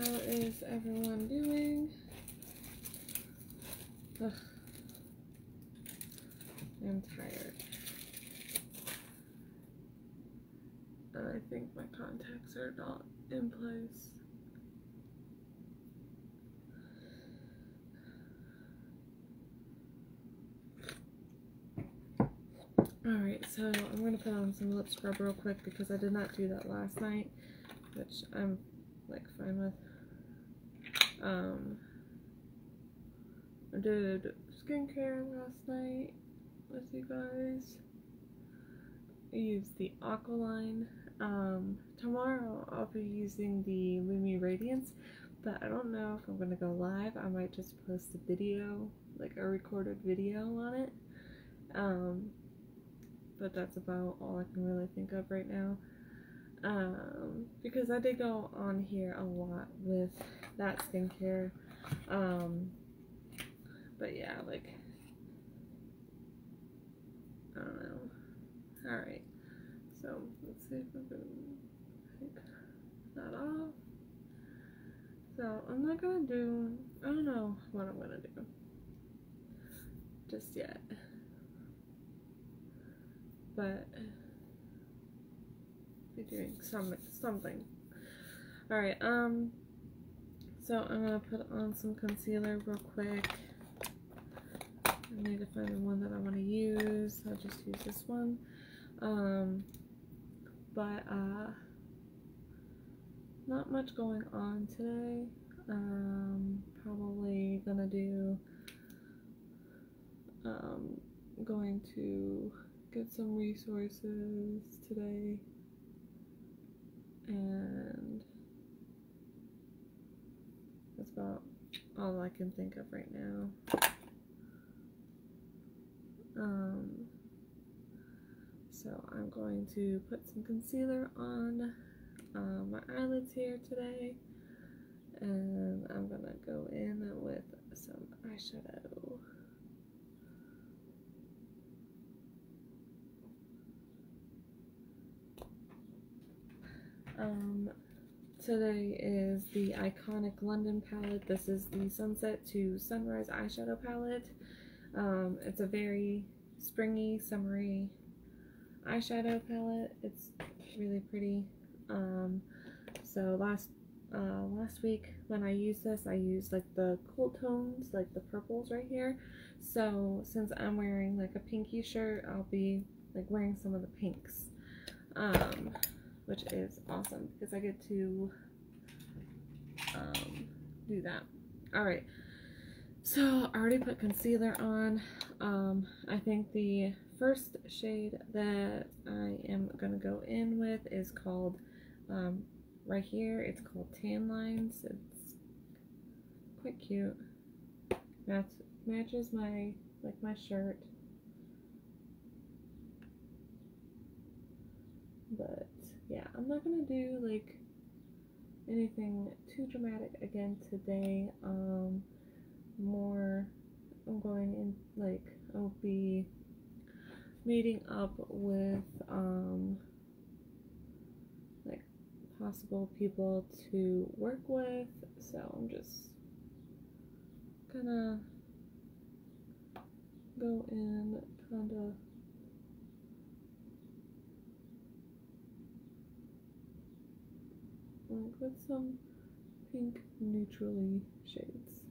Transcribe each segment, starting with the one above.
How is everyone doing? Ugh. I'm tired. And I think my contacts are not in place. Alright, so I'm going to put on some lip scrub real quick because I did not do that last night, which I'm like fine with. Um, I did skincare last night with you guys. I used the Aqualine. Um, tomorrow I'll be using the Lumi Radiance, but I don't know if I'm going to go live. I might just post a video, like a recorded video on it. Um, but that's about all I can really think of right now. Um, because I did go on here a lot with that skincare. Um, but yeah, like, I don't know. Alright, so let's see if I can take that off. So I'm not gonna do, I don't know what I'm gonna do just yet but be doing some something. All right. Um. So I'm gonna put on some concealer real quick. I need to find the one that I want to use. I'll just use this one. Um. But uh. Not much going on today. Um. Probably gonna do. Um. Going to get some resources today and that's about all I can think of right now. Um, so I'm going to put some concealer on um, my eyelids here today and I'm gonna go in with some eyeshadow. Um, today is the iconic London palette. This is the Sunset to Sunrise eyeshadow palette. Um, it's a very springy, summery eyeshadow palette. It's really pretty. Um, so last uh, last week when I used this, I used like the cool tones, like the purples right here. So since I'm wearing like a pinky shirt, I'll be like wearing some of the pinks. Um, which is awesome because I get to um, do that. All right, so I already put concealer on. Um, I think the first shade that I am going to go in with is called, um, right here, it's called Tan Lines. It's quite cute. Match, matches my, like my shirt. But yeah, I'm not gonna do like anything too dramatic again today. Um, more, I'm going in like I'll be meeting up with um like possible people to work with. So I'm just gonna go in kind of like with some pink neutrally shades.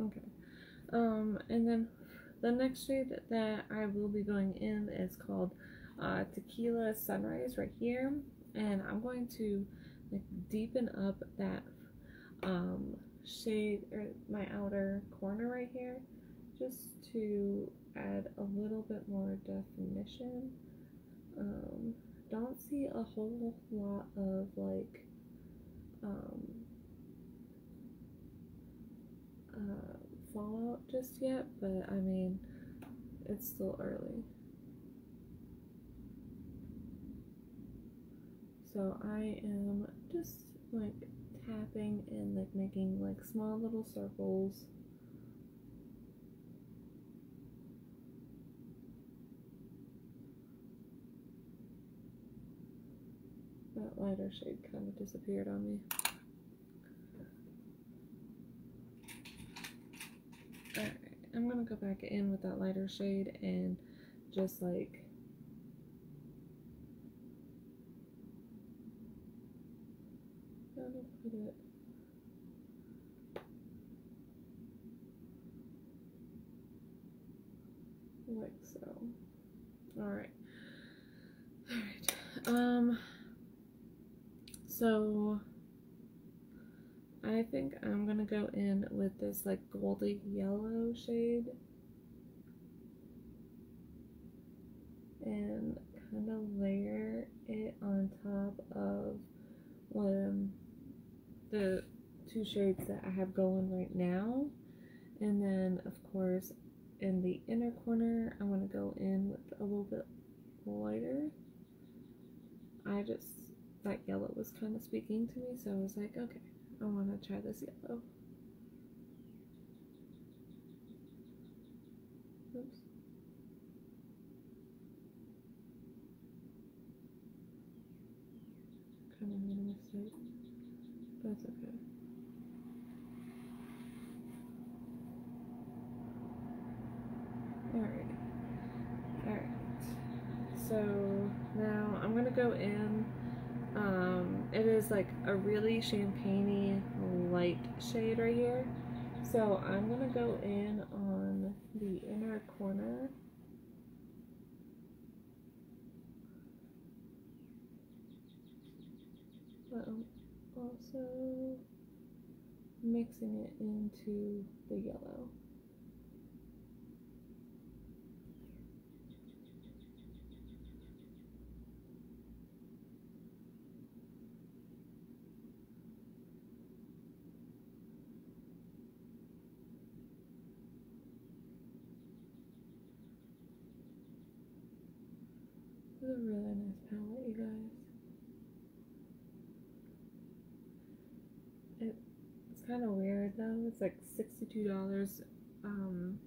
Okay. Um, and then the next shade that I will be going in is called uh, Tequila Sunrise right here. And I'm going to like deepen up that um, shade or my outer corner right here just to add a little bit more definition. Um, don't see a whole lot of like um, uh, fallout just yet, but I mean, it's still early. So I am just like tapping and like making like small little circles. That lighter shade kind of disappeared on me. I'm gonna go back in with that lighter shade and just like how to put it like so. Alright. Alright. Um so I think I'm gonna go in with this like goldy yellow shade. And kind of layer it on top of um, the two shades that I have going right now. And then of course in the inner corner I want to go in with a little bit lighter. I just that yellow was kind of speaking to me so I was like okay I want to try this yellow. Kind of made a mistake. That's okay. Alright. Alright. So now I'm gonna go in um, it is like a really champagne light shade right here. So I'm to go in on the inner corner. But I'm also mixing it into the yellow. This is a really nice palette, you guys. It, it's though. It's like $62 um,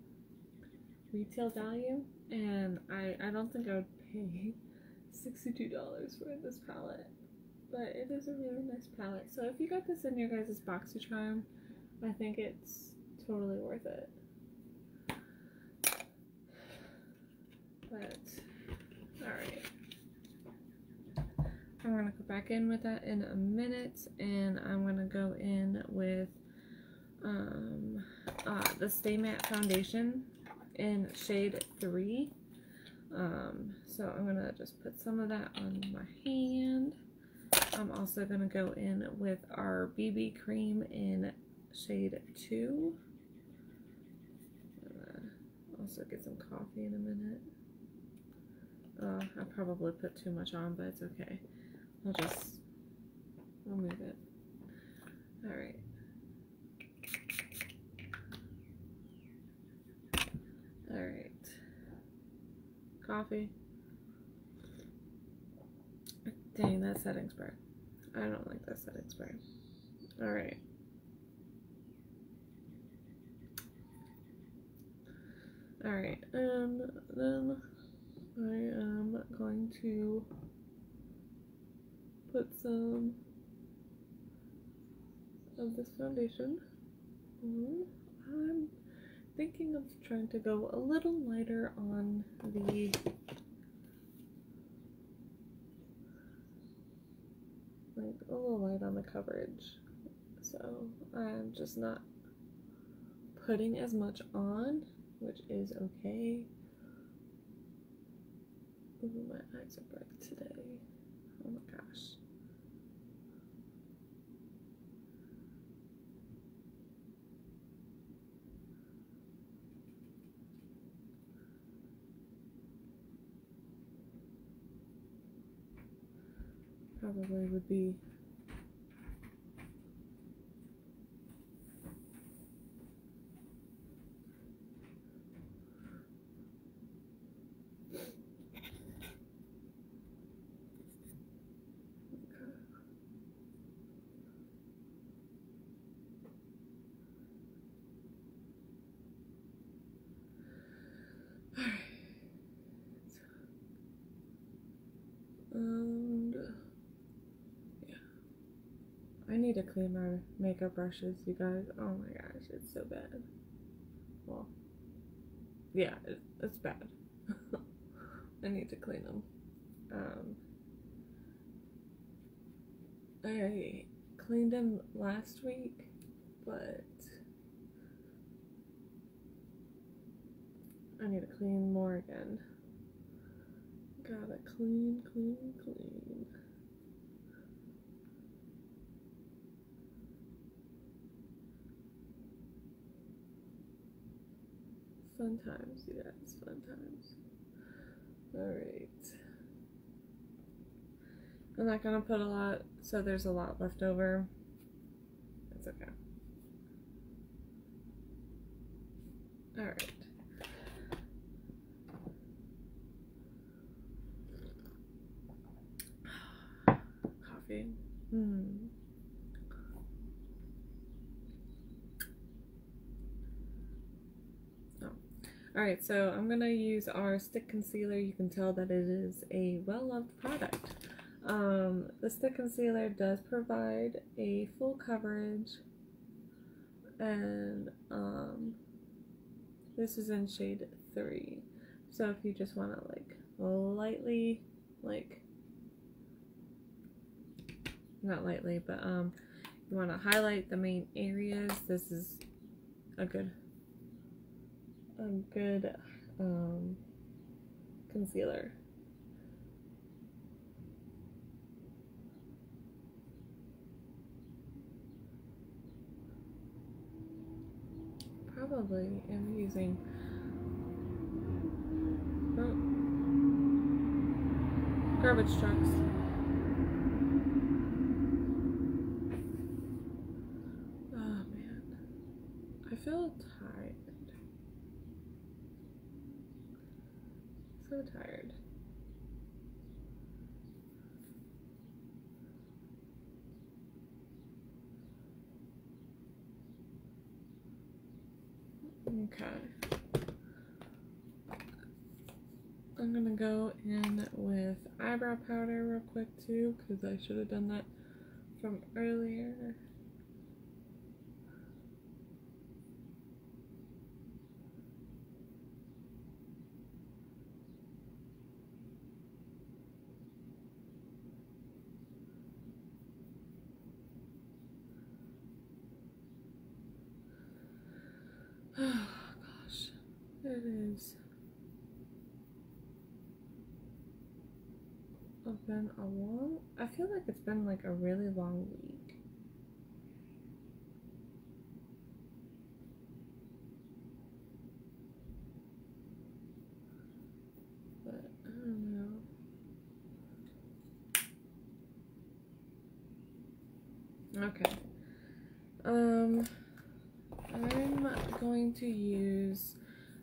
retail value, and I, I don't think I would pay $62 for this palette. But it is a really nice palette. So if you got this in your guys' box to try I think it's totally worth it. But Alright. I'm going to go back in with that in a minute and I'm going to go in with um, uh, the Stay Matte Foundation in shade 3. Um, so I'm going to just put some of that on my hand. I'm also going to go in with our BB cream in shade 2. also get some coffee in a minute. Uh, I probably put too much on, but it's okay. I'll just remove it. Alright. Alright. Coffee. Dang, that setting spray. I don't like that setting spray. Alright. Alright, and then I am going to put some of this foundation on. Um, Thinking of trying to go a little lighter on the like a little light on the coverage. So I'm just not putting as much on, which is okay. Ooh, my eyes are bright today. Oh my gosh. Probably would be need to clean my makeup brushes, you guys. Oh my gosh, it's so bad. Well, yeah, it, it's bad. I need to clean them. Um, I cleaned them last week, but I need to clean more again. Gotta clean, clean, clean. Fun times, you guys, fun times. Alright. I'm not gonna put a lot, so there's a lot left over. It's okay. Alright. Coffee. Hmm. Oh. Alright, so I'm gonna use our stick concealer. You can tell that it is a well-loved product. Um, the stick concealer does provide a full coverage and um, this is in shade 3. So if you just want to like lightly, like, not lightly, but um, you want to highlight the main areas, this is a good, a good um, concealer. Probably am using oh, garbage trucks. Oh man, I feel tired. So tired. Okay. I'm gonna go in with eyebrow powder real quick too, because I should have done that from earlier. Oh gosh, it is. It's been a long. I feel like it's been like a really long week. But I don't know. Okay. Um, I'm going to use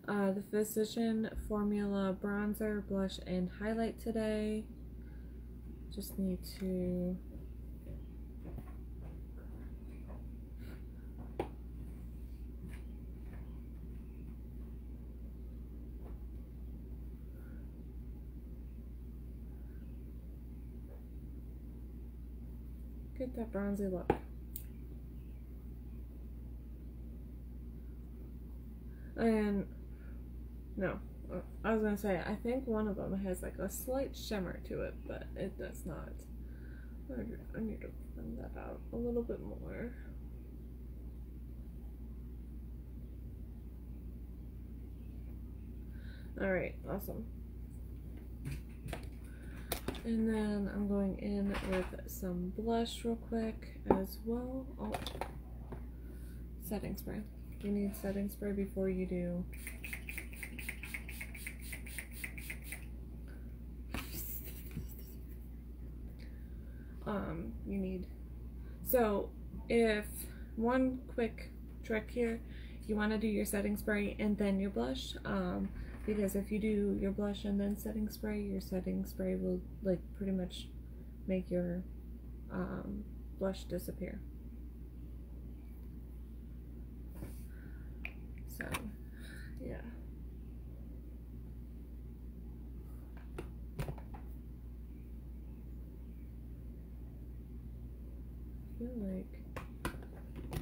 uh, the Physician Formula Bronzer, Blush, and Highlight today. Just need to... Get that bronzy look. And no, I was gonna say I think one of them has like a slight shimmer to it, but it does not. I need to blend that out a little bit more. All right, awesome. And then I'm going in with some blush real quick as well. Oh, setting spray. You need setting spray before you do. Um, you need. So, if one quick trick here, you want to do your setting spray and then your blush. Um, because if you do your blush and then setting spray, your setting spray will like pretty much make your um, blush disappear. So, yeah. Like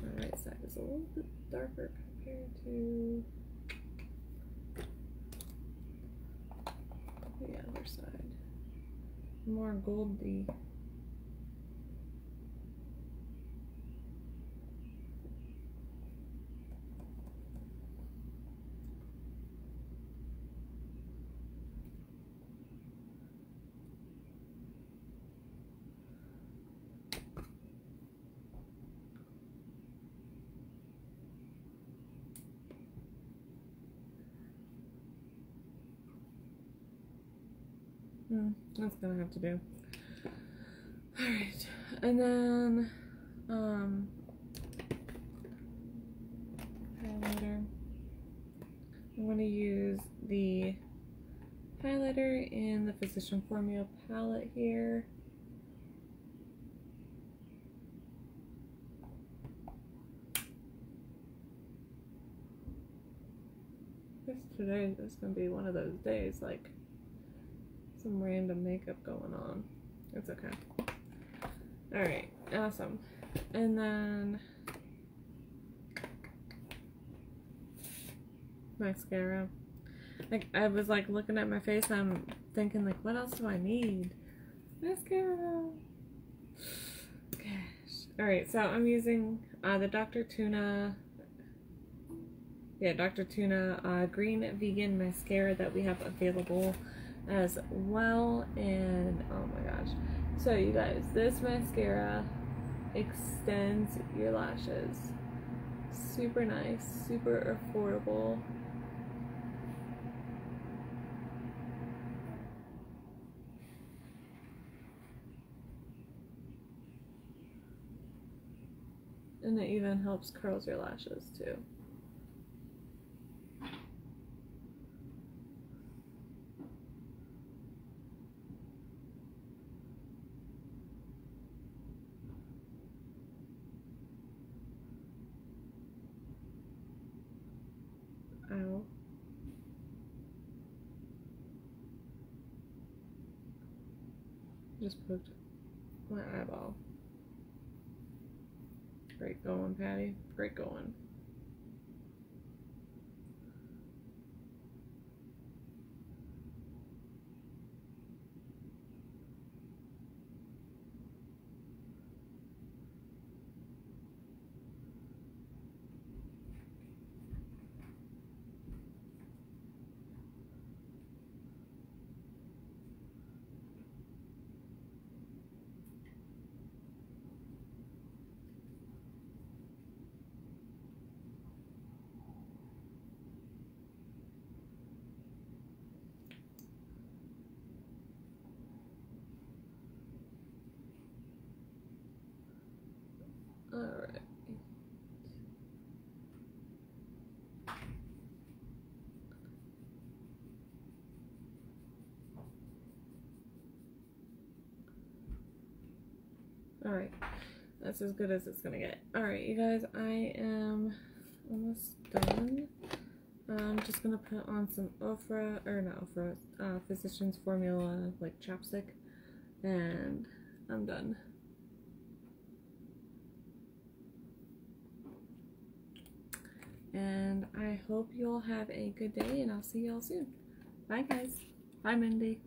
my right side is a little bit darker compared to the other side. More goldy. Hmm, that's gonna have to do. Alright, and then, um, highlighter. I'm gonna use the highlighter in the Physician Formula palette here. This today is gonna be one of those days, like some random makeup going on. It's okay. Alright, awesome. And then mascara. Like I was like looking at my face I'm thinking like what else do I need? Mascara. Gosh. Alright, so I'm using uh, the Dr. Tuna yeah, Dr. Tuna uh, green vegan mascara that we have available as well and oh my gosh. So you guys this mascara extends your lashes. Super nice super affordable. And it even helps curls your lashes too Just poked my eyeball. Great going, Patty. Great going. Alright. Alright. That's as good as it's gonna get. Alright, you guys, I am almost done. I'm just gonna put on some Ofra, or not Ofra, uh, Physicians Formula, like chapstick, and I'm done. And I hope you all have a good day, and I'll see you all soon. Bye, guys. Bye, Mindy.